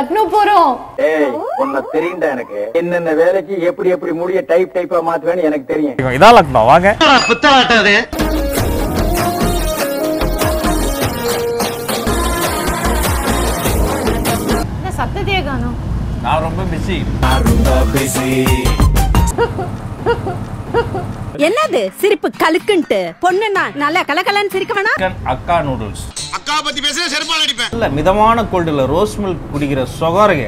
லக்னோ போறோம். ஏய் உன்னை தெரியும்டா எனக்கு. என்னென்ன வேலைக்கு எப்படி எப்படி முடிய டைப் டைப்பா மாத்துவேன்னு எனக்கு தெரியும். இதான் லக்னோ வாங்க. சத்தத்தையே காணோம் நான் ரொம்ப பிஸி என்னது? சிரிப்பு கலுக்குன்ட்டு பொண்ணுன்னா நல்லா கலகலன்னு சிரிக்க வேணாம்? அக்கா நூடுல்ஸ் அக்கா பத்தி பேச செருப்பால் அடிப்பேன். இல்ல மிதமான கோல்டுல ரோஸ் மில்க் குடிக்கிற சொகாரங்க.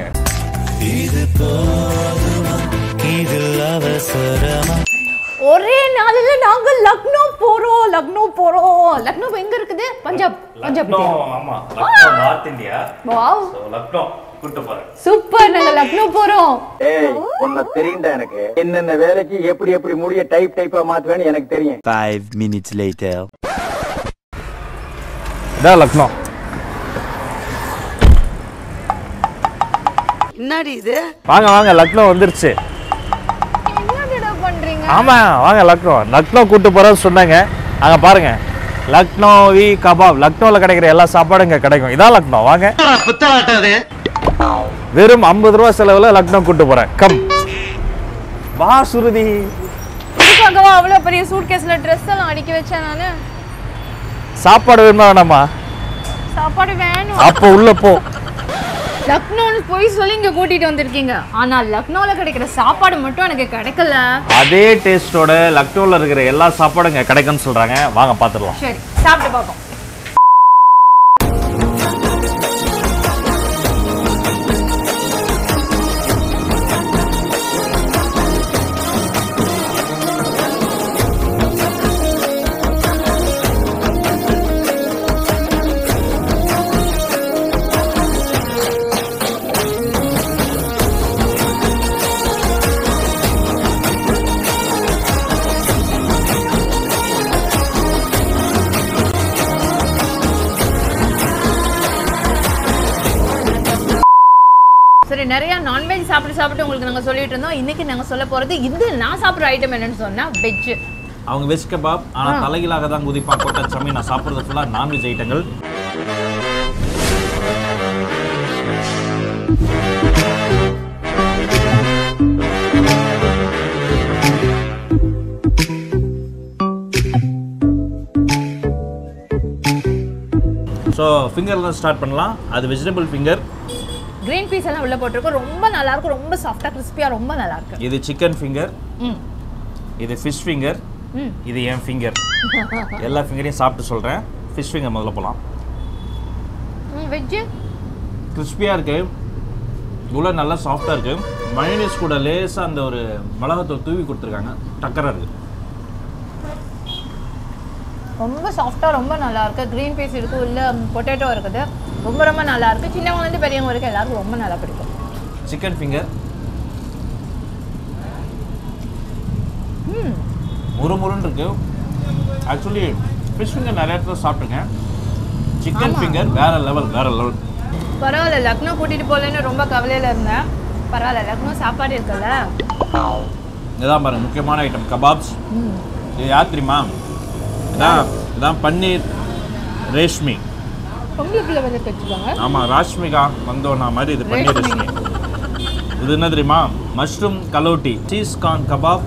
ஒரே நாளில நாங்க லக்னோ போறோம் லக்னோ போறோம். லக்னோ எங்க இருக்குது? பஞ்சாப் பஞ்சாப் ஆமா. Lucknow north India. Wow. Lucknow super நாங்க லக்னோ போறோம். ஏய் உன்னை தெரியும்டா எனக்கு. என்னென்ன வேலைக்கு எப்படி எப்படி முடிய டைப் டைப்பா மாத்துவேன்னு எனக்கு தெரியும். Five minutes later. இதான் லக்னோ. என்னடி இது? வாங்க வாங்க லக்னோ வந்துருச்சு. என்னடா பண்றீங்க? ஆமா வாங்க லக்னோ. லக்னோ கூட்டு போறேன்னு சொன்னாங்க. அங்க பாருங்க. லக்னோவி கபாப். லக்னோல கிடைக்கிற எல்லா சாப்பாடும் இங்க கிடைக்கும். இதான் லக்னோ. வாங்க. வெறும் 50 ரூபா செலவுல லக்னோ கூட்டு போறேன். கம். வா சுருதி. அவ்வளவு பெரிய சூட்கேஸ்ல ட்ரெஸ் எல்லாம் அடுக்கி வச்சேன் நானு? சாப்பாடு வேணுமா வேணாமா? சாப்பாடு வேணும். அப்போ உள்ள போ. லக்னோன்னு போய் சொல்லி இங்க கூட்டிட்டு வந்திருக்கீங்க. ஆனா லக்னோல கிடைக்கிற சாப்பாடு மட்டும் எனக்கு கிடைக்கல. அதே டேஸ்டோட லக்னோல இருக்கிற எல்லா சாப்பாடும் இங்க கிடைக்கும்னு சொல்றாங்க. வாங்க பாத்துடலாம். சரி சாப்பிட்டு பார்ப்போம். சாப்பிட்டு உங்களுக்கு நாங்க சொல்லிட்டு இருந்தோம். இன்னைக்கு நாங்க சொல்ல போறது இது நான் சாப்பிடுற ஐட்டம் என்னன்னு சொன்னா வெஜ் அவங்க வெஜ் கபாப் ஆனா தலைகீழாக தான் குதிப்பான் கொட்ட சமி. நான் சாப்பிடுறது ஃபுல்லா நான்வெஜ் ஐட்டங்கள் ஸோ ஃபிங்கர்ல ஸ்டார்ட் பண்ணலாம். அது வெஜிடபிள் ஃபிங்கர் கிரீன் பீஸ் எல்லாம் உள்ள போட்டிருக்கோம். ரொம்ப நல்லா இருக்கும் ரொம்ப சாஃப்டா கிறிஸ்பியா ரொம்ப நல்லா இருக்கு இது சிக்கன் ஃபிங்கர் இது ஃபிஷ் ஃபிங்கர் இது என் ஃபிங்கர் எல்லா ஃபிங்கரையும் சாப்பிட்டு சொல்கிறேன் ஃபிஷ் ஃபிங்கர் முதல்ல போகலாம் வெஜ் கிறிஸ்பியாக இருக்கு. உள்ள நல்லா சாஃப்டாக இருக்கு. மயோனீஸ் கூட லேசாக அந்த ஒரு மிளகாத்தூள் தூவி கொடுத்துருக்காங்க. டக்கராக இருக்கு. ரொம்ப சாஃப்டா ரொம்ப நல்லா இருக்கு கிரீன் பீஸ் இருக்கு. உள்ள பொட்டேட்டோ இருக்குது. ரொம்ப ரொம்ப நல்லா இருக்கு. சின்னவங்க இருந்து பெரியவங்க வரைக்கும் எல்லாருக்கும் ரொம்ப நல்லா பிடிக்கும். சிக்கன் ஃபிங்கர் ம். முறுமுறுன்னு இருக்கு. ஆக்சுவலி ஃபிஷ் ஃபிங்கர் நிறைய இடத்துல சாப்பிட்டுருக்கேன். சிக்கன் ஃபிங்கர் வேற லெவல் வேற லெவல் பரவாயில்ல லக்னோ கூட்டிட்டு போகலன்னு ரொம்ப கவலையில இருந்தேன். பரவாயில்ல லக்னோ சாப்பாடு இருக்குல்ல? இதான் பாருங்க முக்கியமான ஐட்டம் கபாப்ஸ் இது யார் தெரியுமா? இதான் இதான் பன்னீர் ரேஷ்மி. பொங்கலுக்குள்ள வந்து வச்சுக்கோங்க ஆமாம் ராஷ்மிகா வந்தோன்னா மாதிரி இது. ரேஷ்மி இது என்ன தெரியுமா? Mushroom galouti cheese corn kebab.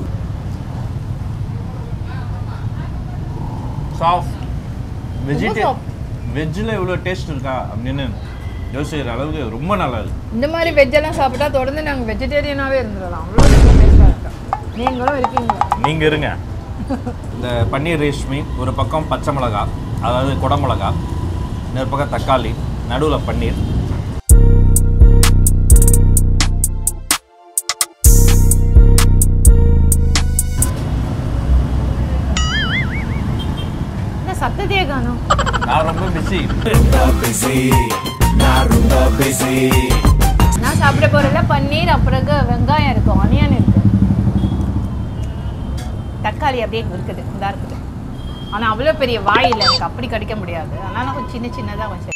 Soft வெஜிடே. வெஜ்ஜில் இவ்வளோ டேஸ்ட் இருக்கா அப்படின்னு யோசிக்கிற அளவுக்கு ரொம்ப நல்லா இருக்கு இந்த மாதிரி வெஜ் எல்லாம் சாப்பிட்டா தொடர்ந்து நாங்க வெஜிடேரியனாவே இருந்துடலாம். அவ்வளோ இருக்கு? நீங்களும் இருக்கீங்க. நீங்கள் இருங்க. இந்த பன்னீர் ரேஷ்மி ஒரு பக்கம் பச்சை மிளகா அதாவது குடமிளகா இன்னொரு பக்கம் தக்காளி நடுவில் பன்னீர். என்ன சத்தத்தையே காணும்? நான் ரொம்ப பிஸி நான் சாப்பிட போறதுல பன்னீர் அப்புறம் வெங்காயம் இருக்கு ஆனியன் இருக்கு. தக்காளி அப்படியே இருக்குது இதா இருக்குது. ஆனால் அவ்வளோ பெரிய வாய் இல்லை. எனக்கு அப்படி கடிக்க முடியாது. அதனால் கொஞ்சம் சின்ன சின்னதாக கொஞ்சம்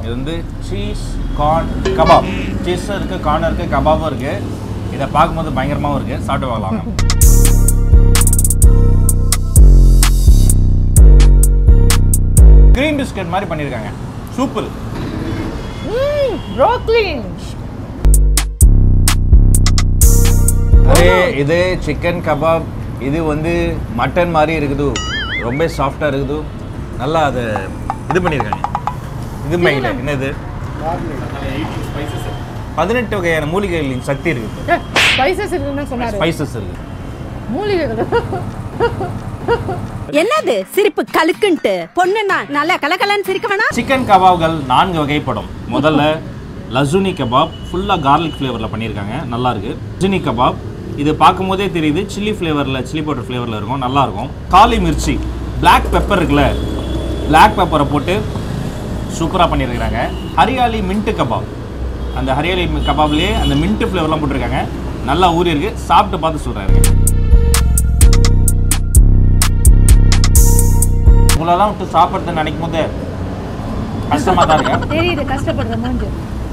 இது வந்து சீஸ் கார்ன் கபாப் சீஸ் இருக்கு கார்னும் இருக்கு கபாபும் இருக்கு. இதை பார்க்கும்போது பயங்கரமாகவும் இருக்கு. சாப்பிட்டு பார்க்கலாம். கிரீன் பிஸ்கட் மாதிரி பண்ணியிருக்காங்க. சூப்பர் அதே இது சிக்கன் கபாப். இது வந்து மட்டன் மாதிரி இருக்குது. ரொம்ப சாஃப்டாக இருக்குது. நல்லா அதை இது பண்ணியிருக்காங்க. இது மைல என்னது? பதினெட்டு வகையான மூலிகைகளின் சக்தி இருக்குது. ஸ்பைசஸ் இருக்குன்னு சொன்னாரு. ஸ்பைசஸ் இருக்கு. மூலிகைகள். என்னது? சிரிப்பு கலுக்குன்ட்டு பொண்ணுன்னா நல்லா கலகலன்னு சிரிக்க வேணாம்? சிக்கன் கபாப்கள் நான்கு வகைப்படும். முதல்ல லசுனி கபாப் ஃபுல்லாக கார்லிக் ஃப்ளேவரில் பண்ணியிருக்காங்க நல்லா இருக்கு. லசுனி கபாப் இது பார்க்கும்போதே தெரியுது. சில்லி ஃப்ளேவரில் சில்லி பவுடர் ஃப்ளேவரில் இருக்கும். நல்லா இருக்கும். காலி மிர்ச்சி பிளாக் பெப்பர் இருக்குல்ல பிளாக் பெப்பரை போட்டு சூப்பராக பண்ணியிருக்கிறாங்க ஹரியாலி மின்ட்டு கபாப். அந்த ஹரியாலி கபாப்லேயே அந்த மின்ட்டு ஃப்ளேவர்லாம் போட்டிருக்காங்க. நல்லா ஊறி இருக்கு சாப்பிட்டு பார்த்து சொல்கிறாரு உங்களெல்லாம் விட்டு சாப்பிட்றது நினைக்கும் போது கஷ்டமாக தான் இருக்கு தெரியுது கஷ்டப்படுற மூஞ்சு.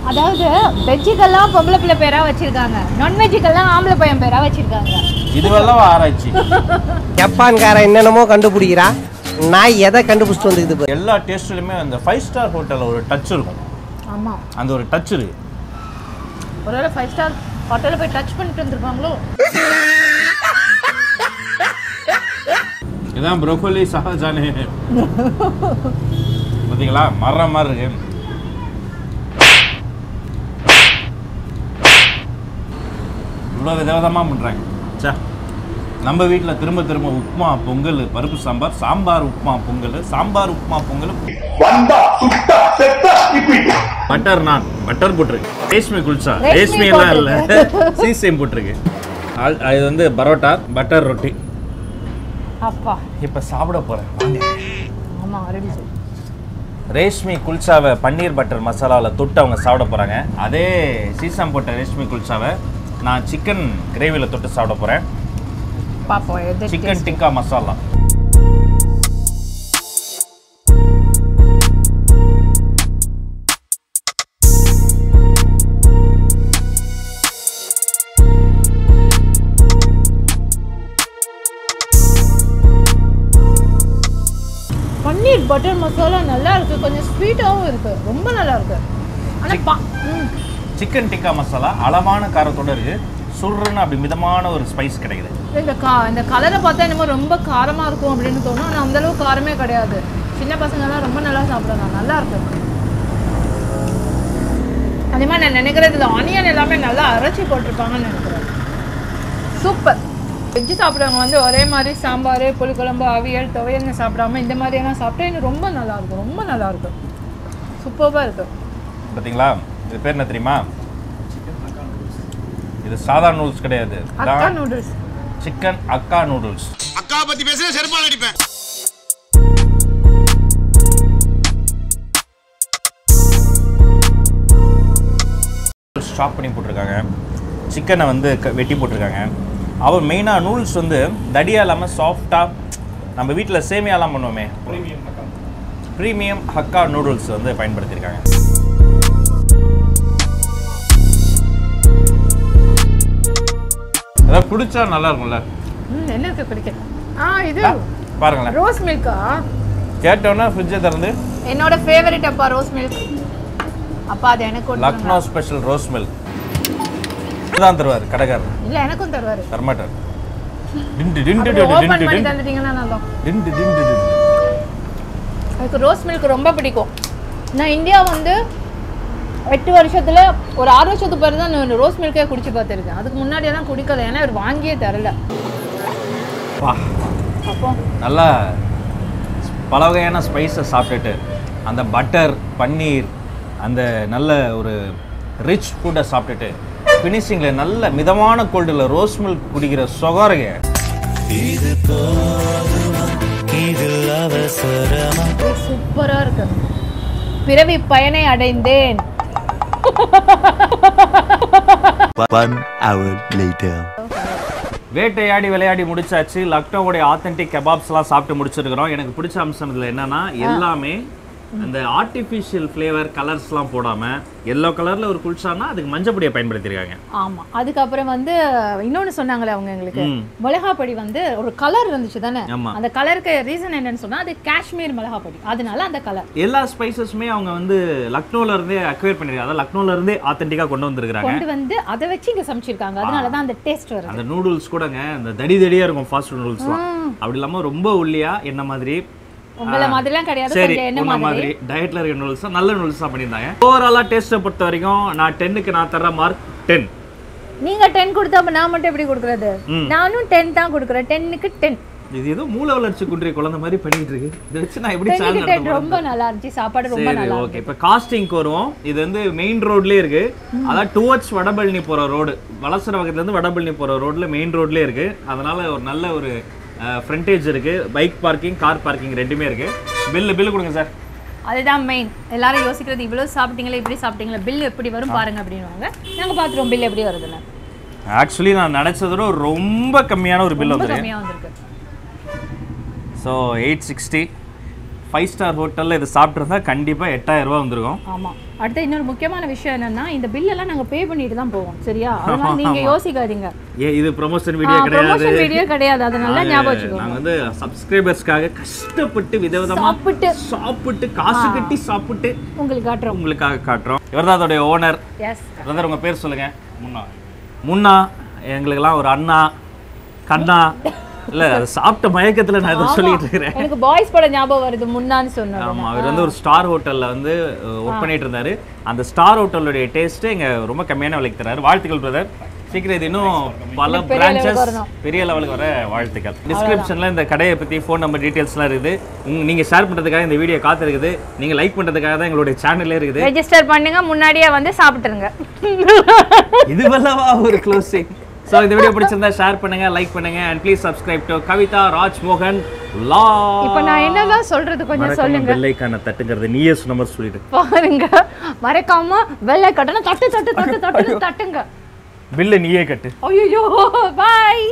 அதாவது வெஜ்ஜுக்கெல்லாம் பொம்பளை பிள்ளை பேரா வச்சிருக்காங்க. நான்வெஜ்ஜுக்கெல்லாம் ஆம்பளை பையன் பேரா வச்சிருக்காங்க. இதுவெல்லாம் ஆராய்ச்சி. ஜப்பான்காரன் என்னென்னமோ கண்டுபிடிக்கிறா. நான் எதை கண்டுபிடிச்சிட்டு வந்துக்குது. எல்லா டேஸ்ட்லையுமே அந்த ஃபைவ் ஸ்டார் ஹோட்டலில் ஒரு டச் இருக்கும். ஆமா. அந்த ஒரு டச் இருக்கு. ஒருவேளை ஃபைவ் ஸ்டார் ஹோட்டலில் போய் டச் பண்ணிட்டு வந்திருப்பாங்களோ? இதான் ப்ரோக்கோலி சஹஜானே பார்த்தீங்களா மர மாதிரி இருக்கு. இவ்வளோ விதவிதமாக பண்ணுறாங்க சே நம்ம வீட்டில் திரும்ப திரும்ப உப்புமா பொங்கல் பருப்பு சாம்பார் சாம்பார் உப்புமா பொங்கல் சாம்பார் உப்புமா பொங்கல். பட்டர் நான் பட்டர் போட்டிருக்கு ரேஷ்மி குல்ச்சா ரேஷ்மி எல்லாம் இல்லை. சீசேம் போட்டிருக்கு. ஆல்- இது வந்து பரோட்டா பட்டர் ரொட்டி. அப்பா. இப்போ சாப்பிட போகிறேன் வாங்க. ஆமா ரெடி ரேஷ்மி குல்ச்சாவை பன்னீர் பட்டர் மசாலாவில் தொட்டு அவங்க சாப்பிட போகிறாங்க அதே சீசம் போட்ட ரேஷ்மி குல்ச்சாவை நான் சிக்கன் கிரேவியில் தொட்டு சாப்பிட போகிறேன் சிக்கன் டிக்கா மசாலா பட்டர் மசாலா நல்லா இருக்கு கொஞ்சம் ஸ்வீட்டாகவும் இருக்கு. ரொம்ப நல்லா இருக்கு ஆனா பா ம். சிக்கன் டிக்கா மசாலா அளவான காரத்தோட இருக்கு. சுருன்னு அப்படி மிதமான ஒரு ஸ்பைஸ் கிடைக்குது. இந்த கா இந்த கலரை பார்த்தா என்னமோ ரொம்ப காரமா இருக்கும் அப்படின்னு தோணும். ஆனா அந்த அளவுக்கு காரமே கிடையாது. சின்ன பசங்கலாம் ரொம்ப நல்லா சாப்பிடுறாங்க நல்லா இருக்கு அதே மாதிரி நான் நினைக்கிறது இந்த ஆனியன் எல்லாமே நல்லா அரைச்சி போட்டிருப்பாங்கன்னு நினைக்கிறேன். சூப்பர். வெஜ்ஜு சாப்பிட்றவங்க வந்து ஒரே மாதிரி சாம்பார் புளிக்குழம்பு அவியல் துவையல்னு சாப்பிடாம இந்த மாதிரியெல்லாம் சாப்பிட்டா எனக்கு ரொம்ப நல்லா இருக்கும் ரொம்ப நல்லா இருக்கும் சூப்பராக இருக்கு பார்த்தீங்களா? இது பேர் என்ன தெரியுமா? இது சாதா நூடுல்ஸ் கிடையாது. அக்கா நூடுல்ஸ். சிக்கன் அக்கா நூடுல்ஸ். அக்கா பத்தி பேசுற செருப்பால் அடிப்பேன். ஸ்டாப் பண்ணி போட்டிருக்காங்க. சிக்கனை வந்து வெட்டி போட்டிருக்காங்க. அவர் மெயினாக நூடுல்ஸ் வந்து தடியாக இல்லாமல் சாஃப்டாக நம்ம வீட்டில் சேமியாலாம் பண்ணுவோமே. Premium Hakka. நூடுல்ஸ் வந்து பயன்படுத்தியிருக்காங்க அதாவது பிடிச்சா நல்லா இருக்கும்ல? ம் என்ன இருக்கு குடிக்க? ஆ இது பாருங்களேன். ரோஸ் மில்கா கேட்டோன்னா ஃப்ரிட்ஜை திறந்து. என்னோட ஃபேவரட் அப்பா ரோஸ் மில்க் அப்பா அது எனக்கு லக்னோ ஸ்பெஷல் ரோஸ் மில்க் இதுதான் தருவார் கடைக்காரர். இல்ல எனக்கும் தருவாரு. தரமாட்டார். டிண்டு டிண்டு டிண்டு டிண்டு டிண்டு. எனக்கு ரோஸ் மில்க் ரொம்ப பிடிக்கும். நான் இந்தியா வந்து எட்டு வருஷத்துல ஒரு ஆறு வருஷத்துக்கு பிறகு தான் நான் ரோஸ் மில்கே குடிச்சு பார்த்துருக்கேன். அதுக்கு முன்னாடி எல்லாம் குடிக்கல. ஏன்னா இவர் வாங்கியே தரல. அப்போ? நல்லா பல வகையான ஸ்பைஸை சாப்பிட்டுட்டு அந்த பட்டர் பன்னீர் அந்த நல்ல ஒரு ரிச் ஃபுட்டை சாப்பிட்டுட்டு ஃபினிஷிங்கில் நல்ல மிதமான கோல்டில் ரோஸ் மில்க் குடிக்கிற சொகாரங்க. சூப்பரா இருக்கு. பிறவி பயனை அடைந்தேன். One hour later. வேட்டையாடி விளையாடி முடிச்சாச்சு. லக்னோவுடைய ஆத்தென்டிக் கபாப்ஸ்லாம் சாப்பிட்டு முடிச்சிருக்கிறோம். எனக்கு பிடிச்ச அம்சம் இதில் என்னன்னா எல்லாமே அந்த ஆர்டிஃபிஷியல் ஃப்ளேவர் கலர்ஸ்லாம் போடாம எல்லோ கலர்ல ஒரு குல்சானா அதுக்கு மஞ்சள் பொடியை பயன்படுத்தியிருக்காங்க. ஆமா. அதுக்கப்புறம் வந்து இன்னொன்னு சொன்னாங்களே அவங்க எங்களுக்கு. ம். மிளகா பொடி வந்து ஒரு கலர் இருந்துச்சு தானே. அந்த கலருக்கு ரீசன் என்னன்னு சொன்னா அது காஷ்மீர் மிளகா பொடி அதனால அந்த கலர் எல்லா ஸ்பைசஸுமே அவங்க வந்து லக்னோல இருந்தே அக்வயர் பண்ணிருக்காங்க. அதாவது லக்னோல இருந்தே ஆத்தென்டிக்கா கொண்டு வந்திருக்காங்க கொண்டு வந்து அதை வச்சு இங்க சமைச்சிருக்காங்க. அதனால தான் அந்த டேஸ்ட் வருது. அந்த நூடுல்ஸ் கூடங்க அந்த தடி தடியா இருக்கும் ஃபாஸ்ட் நூடுல்ஸ்லாம் அப்படி இல்லாம ரொம்ப ஒல்லியா என்ன மாதிரி உங்களை மாதிரிலாம் கிடையாது. சரி கொஞ்சம் என்ன உன்ன மாதிரி? மாதிரி டயட்ல இருக்க நூடுல்ஸ் நல்ல நூடுல்ஸ் தான் பண்ணியிருந்தாங்க. ஓவராலா டேஸ்ட்டை பொறுத்த வரைக்கும் நான் டென்னுக்கு நான் தர மார்க் டென் நீங்க டென் கொடுத்தா நான் மட்டும் எப்படி கொடுக்கறது? நானும் டென் தான் கொடுக்குறேன். டென்னுக்கு டென் இது ஏதோ மூல வளர்ச்சி குன்றிய குழந்தை மாதிரி பண்ணிட்டு இருக்கு. இதை வச்சு நான் எப்படி சேனல் டென் ரொம்ப நல்லா இருந்துச்சு. சாப்பாடு ரொம்ப நல்லா ஓகே இப்போ காஸ்டிங்க்கு வருவோம். இது வந்து மெயின் ரோட்லயே இருக்கு. அதான் டுவர்ட்ஸ் வடபழனி போற ரோடு வலசர பக்கத்துல இருந்து வடபழனி போற ரோட்ல மெயின் ரோட்லயே இருக்கு. அதனால ஒரு நல்ல ஒரு ஃப்ரண்டேஜ் இருக்கு. பைக் பார்க்கிங் கார் பார்க்கிங் ரெண்டுமே இருக்கு. பில்லு பில்லு கொடுங்க சார் அதுதான் மெயின் எல்லாரும் யோசிக்கிறது இவ்வளவு சாப்பிட்டீங்களா? இப்படி சாப்பிட்டீங்களா? பில் எப்படி வரும்? பாருங்க அப்படின்னுவாங்க. நாங்க பாத்துருவோம் பில் எப்படி வருதுன்னு. ஆக்சுவலி நான் நினைச்சதோட ரொம்ப கம்மியான ஒரு பில் ரொம்ப வந்துருக்கு. கம்மியா வந்திருக்கு. So eight sixty five star ஹோட்டலில் இது சாப்பிட்ருந்தா கண்டிப்பாக எட்டாயிரம் ரூபா வந்திருக்கும். ஆமா. அடுத்து இன்னொரு முக்கியமான விஷயம் என்னன்னா இந்த பில் எல்லாம் நாங்க பே பண்ணிட்டு தான் போவோம் சரியா? அதனால நீங்க யோசிக்காதீங்க. ஏ இது ப்ரொமோஷன் வீடியோ கிடையாது. வீடியோ கிடையாது. அதனால ஞாபகம் வச்சுக்கோங்க. நாங்கள் வந்து சப்ஸ்கிரைபர்ஸ்க்காக கஷ்டப்பட்டு விதவிதமா சாப்பிட்டு. சாப்பிட்டு காசு கட்டி சாப்பிட்டு உங்களுக்கு காட்டுறோம். உங்களுக்காக காட்டுறோம். இவர் அதோடைய ஓனர் எஸ் பிரதர் உங்க பேர் சொல்லுங்க. முன்னா. முன்னா எங்களுக்கெல்லாம் ஒரு அண்ணா கண்ணா. இல்ல அது சாப்பிட்ட மயக்கத்துல நான் இதை சொல்லிட்டு இருக்கிறேன் எனக்கு பாய்ஸ் படம் ஞாபகம் வருது முன்னான்னு சொன்னேன் ஆமா அவர் வந்து ஒரு ஸ்டார் ஹோட்டல்ல வந்து ஒர்க் பண்ணிட்டு இருந்தாரு அந்த ஸ்டார் ஹோட்டலுடைய டேஸ்ட் இங்க ரொம்ப கம்மியான விலைக்கு தராரு. வாழ்த்துக்கள் பிரதர் சீக்கிரம் இது இன்னும் பல பிரான்ச்சஸ். பெரிய லெவலுக்கு வர வாழ்த்துக்கள். டிஸ்கிரிப்ஷன்ல இந்த கடையை பத்தி ஃபோன் நம்பர் டீடைல்ஸ்லாம் இருக்குது. உங்க- நீங்க ஷேர் பண்றதுக்காக இந்த வீடியோ காத்திருக்குது. நீங்க லைக் பண்றதுக்காக தான் எங்களுடைய சேனல்லே இருக்குது. ரெஜிஸ்டர் பண்ணுங்க முன்னாடியே வந்து சாப்பிட்டுருங்க. இது வல்லவா ஒரு க்ளோசிங் ஸோ இந்த வீடியோ பிடிச்சிருந்தா ஷேர் பண்ணுங்க லைக் பண்ணுங்க and please subscribe to Kavitha Raj மோகன் லா இப்போ நான் என்னதான் சொல்றது கொஞ்சம் சொல்லுங்க. பெல் ஐக்கான தட்டுங்கிறது நீயே சொன்ன மாதிரி சொல்லிட்டு பாருங்க மறக்காம வெள்ளை கட்டணும் தட்டு தட்டு தட்டு தட்டு தட்டுங்க. பில்லை நீயே கட்டு. ஐயோ பாய்